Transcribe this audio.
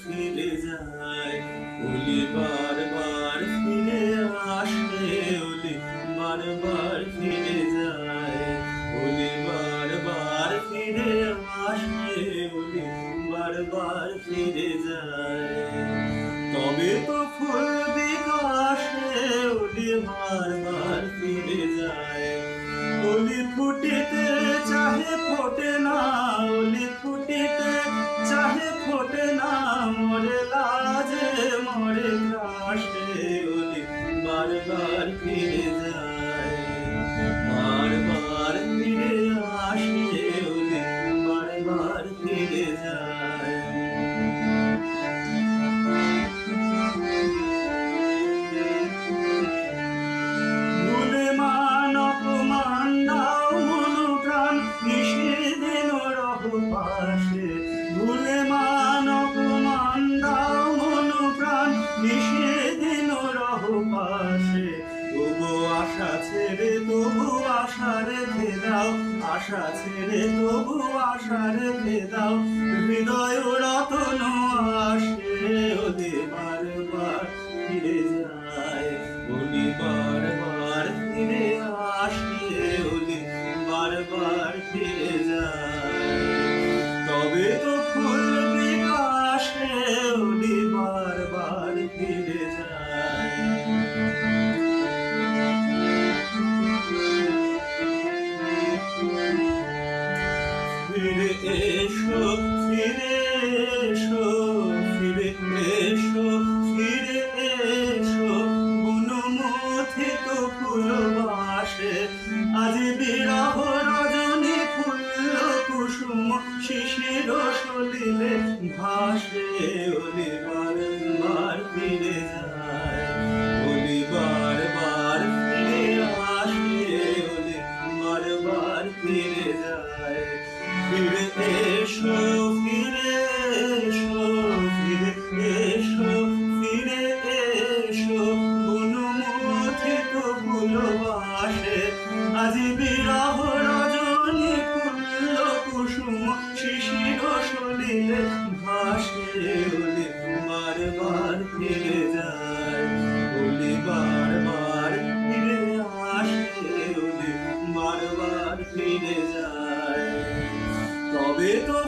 ফিরে যায় ওলি বারবার ফিরে আসে ওলি বারবার ফিরে যায়। ওলি বারবার ফিরে আসে ওলি বারবার ফিরে যায় তবে তো ফুল বিকাশে ওলি বারবার ফিরে যায়। ওলি ফুটিতে চাহে ফোটে বারবার ফিরে যায় বারবার ফিরে আসে ওলি বারবার ফিরে যায় আশা ছেড়ে তবু আশা রেখে দাও। আশা ছেড়ে তবু আশা রেখে দাও। হৃদয় রতন আসে বারবার ফিরে যায়। আসে বারবার ফিরে ফিরে এসো ফিরে এসো ফিরে এসো ফিরে এসো। বনমথিত ফুলবাসে, আজ বিরহ রজনী ফুল কুসুম, শিশির সলিলে ভাসে ওলি শিশির সলিলে ভাসে ওলি বারবার ফিরে যায়। ওলি বারবার ফিরে আসে ওলি বারবার ফিরে যায়। তবে তো